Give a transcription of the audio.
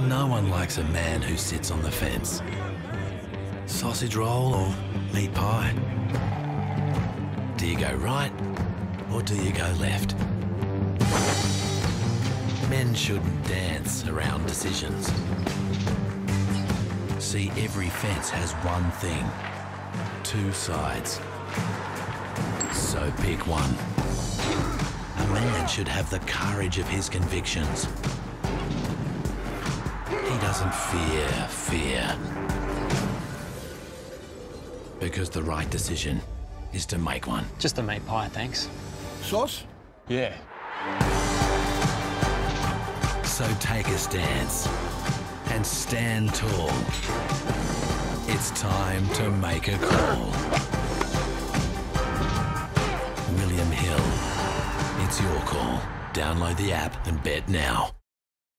No one likes a man who sits on the fence. Sausage roll or meat pie? Do you go right or do you go left? Men shouldn't dance around decisions. See, every fence has one thing two sides. So pick one. A man should have the courage of his convictions. He doesn't fear fear. Because the right decision is to make one. Just a meat pie, thanks. Sauce? Yeah. So take a stance and stand tall. It's time to make a call. William Hill. It's your call. Download the app and bet now.